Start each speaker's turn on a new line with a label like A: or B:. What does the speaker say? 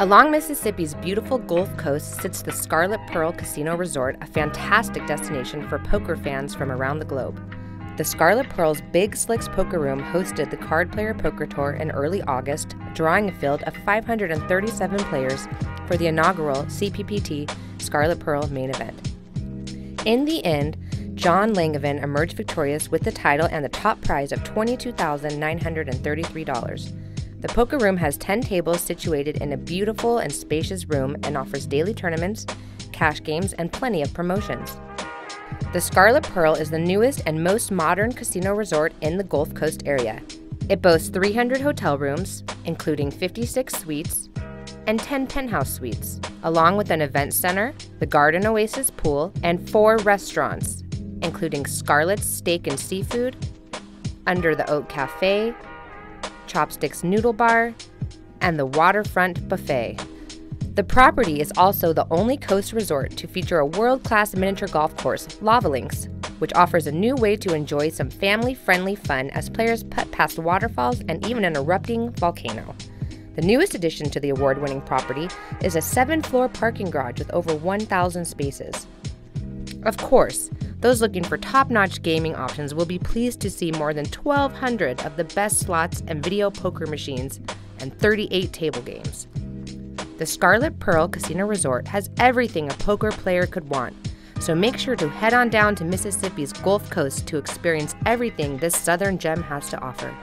A: Along Mississippi's beautiful Gulf Coast sits the Scarlet Pearl Casino Resort, a fantastic destination for poker fans from around the globe. The Scarlet Pearl's Big Slicks Poker Room hosted the Card Player Poker Tour in early August, drawing a field of 537 players for the inaugural CPPT Scarlet Pearl main event. In the end, John Langevin emerged victorious with the title and the top prize of $22,933. The poker room has 10 tables situated in a beautiful and spacious room and offers daily tournaments, cash games, and plenty of promotions. The Scarlet Pearl is the newest and most modern casino resort in the Gulf Coast area. It boasts 300 hotel rooms, including 56 suites, and 10 penthouse suites, along with an event center, the Garden Oasis pool, and four restaurants, including Scarlet's Steak and Seafood, Under the Oak Cafe, Chopsticks Noodle Bar, and the Waterfront Buffet. The property is also the only coast resort to feature a world class miniature golf course, Lava Links, which offers a new way to enjoy some family friendly fun as players putt past waterfalls and even an erupting volcano. The newest addition to the award winning property is a seven floor parking garage with over 1,000 spaces. Of course, those looking for top notch gaming options will be pleased to see more than 1,200 of the best slots and video poker machines and 38 table games. The Scarlet Pearl Casino Resort has everything a poker player could want, so make sure to head on down to Mississippi's Gulf Coast to experience everything this southern gem has to offer.